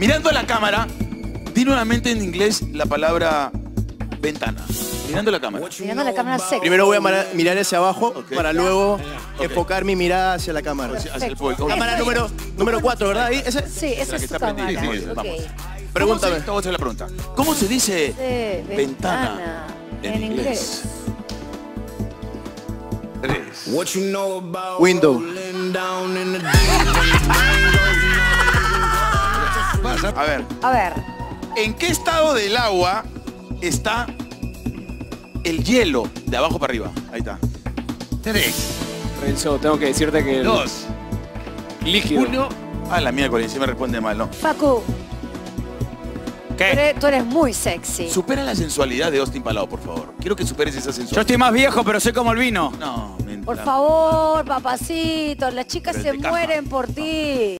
Mirando a la cámara, di nuevamente en inglés la palabra ventana. Mirando a la cámara. Mirando la cámara sexy. Primero voy a mara- mirar hacia abajo para luego Ok. enfocar mi mirada hacia la cámara. Hacia el Perfecto. público. Cámara número, número 4, ¿verdad? Ahí, ese. Sí, la esa que es tu está prendida, cámara. sí, Ok. vamos. Pregúntame. ¿Cómo se, te voy a hacer la pregunta. ¿Cómo se dice Sí, ventana en inglés? Tres. What you know about Window. A ver, A ver, ¿en qué estado del agua está el hielo de abajo para arriba? Ahí está. Tres, Renzo, tengo que decirte que el dos, líquido. uno. Ah, la mía, si me responde mal, ¿no? Facu, tú ¿Qué? eres, tú eres muy sexy. Supera la sensualidad de Austin Palao, por favor. Quiero que superes esa Yo sensualidad. estoy más viejo, pero soy como el vino. No, mentira. Por favor, papacito, las chicas Pero se mueren por ti.